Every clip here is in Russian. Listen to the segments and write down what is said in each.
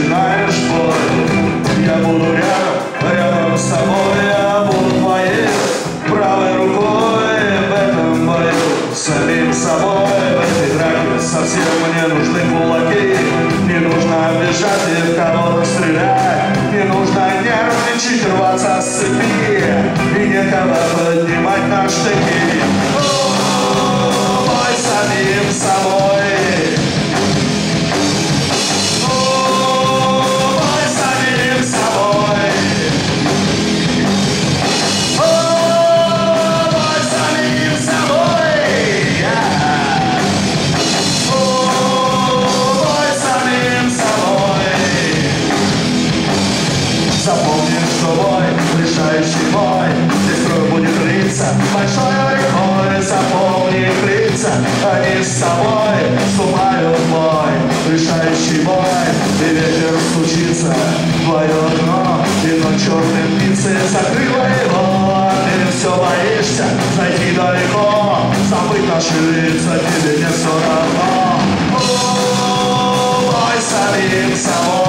начинаешь бой, Я буду рядом, рядом с тобой Я буду твоей правой рукой В этом бою. Самим собой В этой драке совсем мне нужны кулаки. Не нужно бежать и в кого-то стрелять. Не нужно нервничать, рваться с цепи. И некого поднимать на штыки. Бой самим собой. Большой рекой Запомни их лица, они с собой Вступают в бой, решающий бой И ветер стучится в твое окно И ночь черной птицы закрыла его. Ты все боишься зайти далеко Забыть наши лица тебе не все равно. О, бой самим собой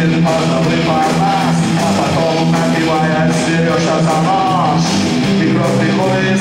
Один мордовый парнас, а потом, напивая, Сережа за нож. И кровь приходит